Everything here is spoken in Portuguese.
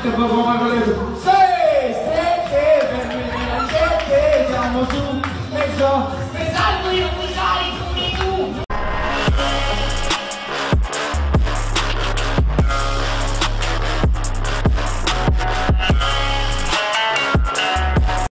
che proprio ma volevo Seis, se che per me almoço, gente siamo su e